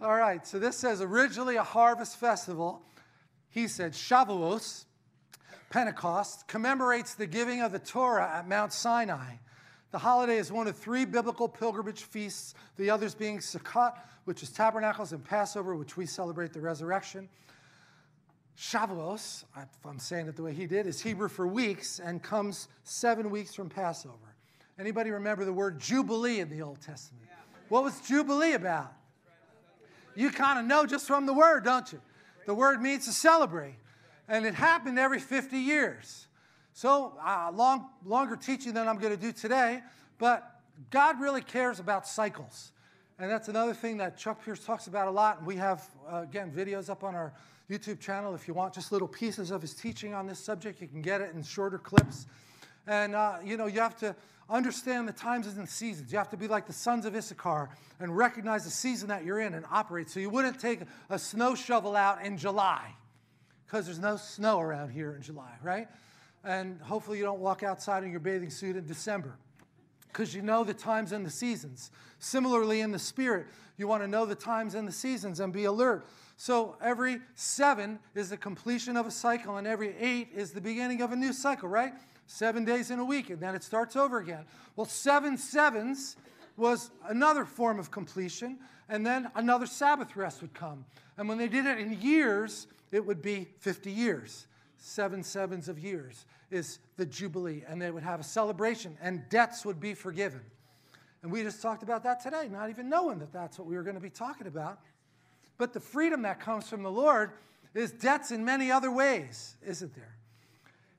All right, so this says originally a harvest festival. He said Shavuos, Pentecost, commemorates the giving of the Torah at Mount Sinai. The holiday is one of three biblical pilgrimage feasts, the others being Sukkot, which is tabernacles, and Passover, which we celebrate the resurrection. Shavuos, if I'm saying it the way he did, is Hebrew for weeks and comes seven weeks from Passover. Anybody remember the word Jubilee in the Old Testament? What was Jubilee about? You kind of know just from the word, don't you? The word means to celebrate. And it happened every 50 years. So, uh, long, longer teaching than I'm going to do today, but God really cares about cycles. And that's another thing that Chuck Pierce talks about a lot. And we have, uh, again, videos up on our YouTube channel. If you want just little pieces of his teaching on this subject, you can get it in shorter clips. And, uh, you know, you have to understand the times and the seasons. You have to be like the sons of Issachar and recognize the season that you're in and operate. So you wouldn't take a snow shovel out in July because there's no snow around here in July, right? And hopefully you don't walk outside in your bathing suit in December because you know the times and the seasons. Similarly, in the spirit, you want to know the times and the seasons and be alert. So every seven is the completion of a cycle, and every eight is the beginning of a new cycle, right? Seven days in a week, and then it starts over again. Well, seven sevens was another form of completion, and then another Sabbath rest would come. And when they did it in years, it would be 50 years. Seven sevens of years is the Jubilee, and they would have a celebration, and debts would be forgiven. And we just talked about that today, not even knowing that that's what we were going to be talking about. But the freedom that comes from the Lord is debts in many other ways, isn't there?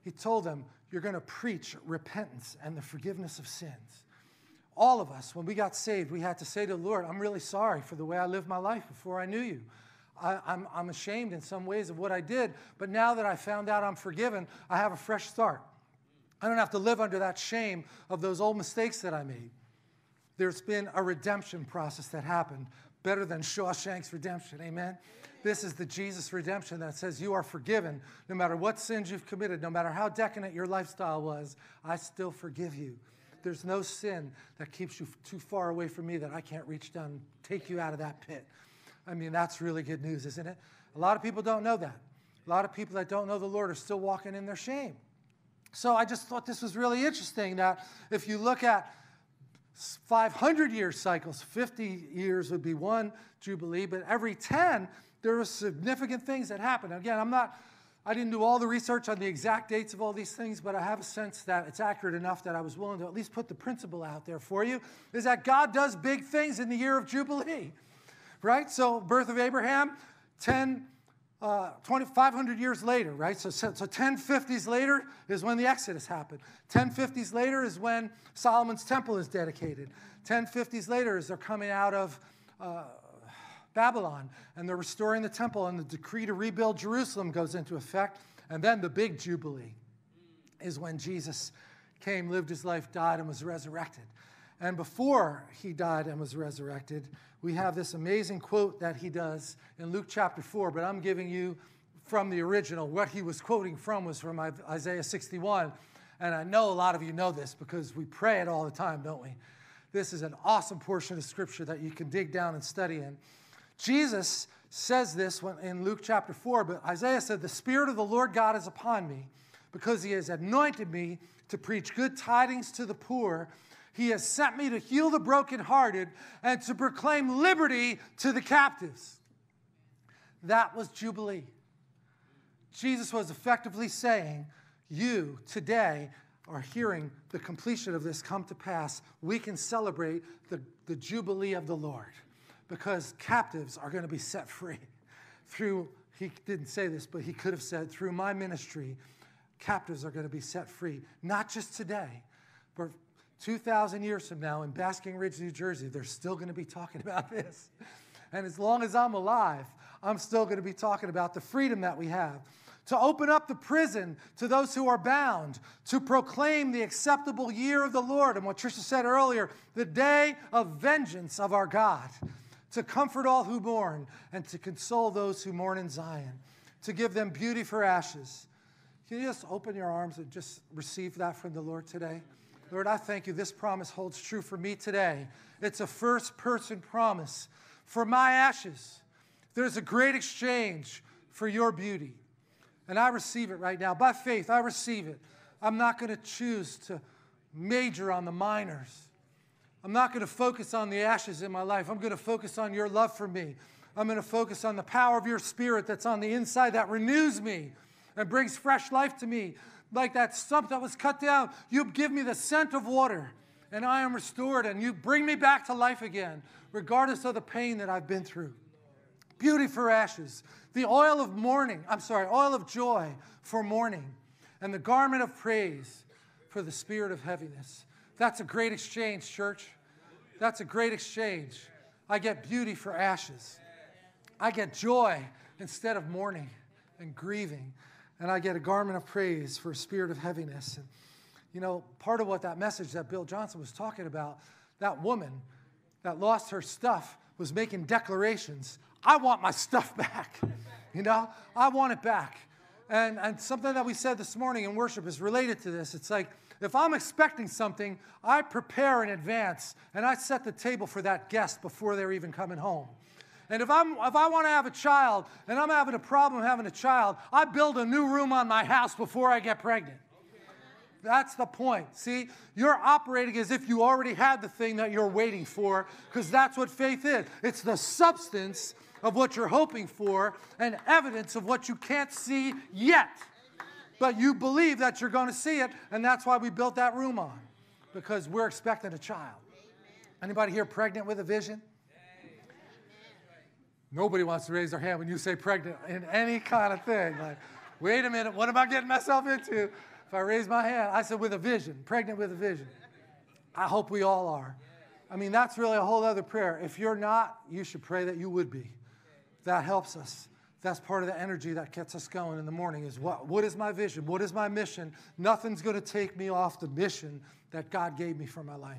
He told them, You're going to preach repentance and the forgiveness of sins. All of us, when we got saved, we had to say to the Lord, I'm really sorry for the way I lived my life before I knew you. I, I'm, I'm ashamed in some ways of what I did, but now that I found out I'm forgiven, I have a fresh start. I don't have to live under that shame of those old mistakes that I made. There's been a redemption process that happened better than Shawshank's redemption. Amen. This is the Jesus redemption that says you are forgiven no matter what sins you've committed, no matter how decadent your lifestyle was. I still forgive you. There's no sin that keeps you too far away from me that I can't reach down and take you out of that pit. I mean, that's really good news, isn't it? A lot of people don't know that. A lot of people that don't know the Lord are still walking in their shame. So I just thought this was really interesting that if you look at 500 year cycles, 50 years would be one Jubilee, but every 10, there are significant things that happen. Again, I'm not, I didn't do all the research on the exact dates of all these things, but I have a sense that it's accurate enough that I was willing to at least put the principle out there for you is that God does big things in the year of Jubilee, right? So, birth of Abraham, 10 uh, 2,500 years later, right? So, so, so 1050s later is when the Exodus happened. 1050s later is when Solomon's temple is dedicated. 1050s later is they're coming out of uh, Babylon and they're restoring the temple, and the decree to rebuild Jerusalem goes into effect. And then the big Jubilee is when Jesus came, lived his life, died, and was resurrected. And before he died and was resurrected, we have this amazing quote that he does in Luke chapter 4, but I'm giving you from the original. What he was quoting from was from Isaiah 61. And I know a lot of you know this because we pray it all the time, don't we? This is an awesome portion of scripture that you can dig down and study in. Jesus says this in Luke chapter 4, but Isaiah said, The Spirit of the Lord God is upon me because he has anointed me to preach good tidings to the poor. He has sent me to heal the brokenhearted and to proclaim liberty to the captives. That was Jubilee. Jesus was effectively saying, You today are hearing the completion of this come to pass. We can celebrate the, the Jubilee of the Lord because captives are going to be set free through, he didn't say this, but he could have said, through my ministry, captives are going to be set free, not just today, but 2,000 years from now in Basking Ridge, New Jersey, they're still going to be talking about this. And as long as I'm alive, I'm still going to be talking about the freedom that we have. To open up the prison to those who are bound, to proclaim the acceptable year of the Lord, and what Trisha said earlier, the day of vengeance of our God, to comfort all who mourn, and to console those who mourn in Zion, to give them beauty for ashes. Can you just open your arms and just receive that from the Lord today? Lord, I thank you. This promise holds true for me today. It's a first person promise for my ashes. There's a great exchange for your beauty. And I receive it right now. By faith, I receive it. I'm not going to choose to major on the minors. I'm not going to focus on the ashes in my life. I'm going to focus on your love for me. I'm going to focus on the power of your spirit that's on the inside that renews me and brings fresh life to me. Like that stump that was cut down, you give me the scent of water, and I am restored, and you bring me back to life again, regardless of the pain that I've been through. Beauty for ashes, the oil of mourning, I'm sorry, oil of joy for mourning, and the garment of praise for the spirit of heaviness. That's a great exchange, church. That's a great exchange. I get beauty for ashes. I get joy instead of mourning and grieving. And I get a garment of praise for a spirit of heaviness. And, you know, part of what that message that Bill Johnson was talking about, that woman that lost her stuff was making declarations I want my stuff back. You know, I want it back. And, and something that we said this morning in worship is related to this. It's like, if I'm expecting something, I prepare in advance and I set the table for that guest before they're even coming home. And if, I'm, if I want to have a child and I'm having a problem having a child, I build a new room on my house before I get pregnant. That's the point. See, you're operating as if you already had the thing that you're waiting for, because that's what faith is. It's the substance of what you're hoping for and evidence of what you can't see yet. But you believe that you're going to see it, and that's why we built that room on, because we're expecting a child. Anybody here pregnant with a vision? Nobody wants to raise their hand when you say pregnant in any kind of thing. Like, wait a minute, what am I getting myself into? If I raise my hand, I said with a vision, pregnant with a vision. I hope we all are. I mean, that's really a whole other prayer. If you're not, you should pray that you would be. That helps us. That's part of the energy that gets us going in the morning is what, what is my vision? What is my mission? Nothing's going to take me off the mission that God gave me for my life.